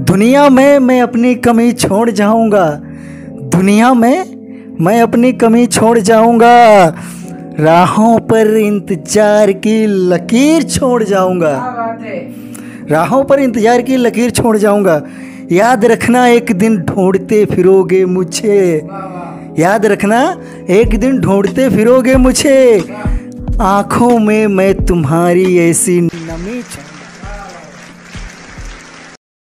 दुनिया में मैं अपनी कमी छोड़ जाऊँगा। दुनिया में मैं अपनी कमी छोड़ जाऊँगा। राहों पर इंतज़ार की लकीर छोड़ जाऊँगा। राहों पर इंतज़ार की लकीर छोड़ जाऊँगा। याद रखना एक दिन ढूंढते फिरोगे मुझे। याद रखना एक दिन ढूंढते फिरोगे मुझे। आँखों में मैं तुम्हारी ऐसी नमी छोड़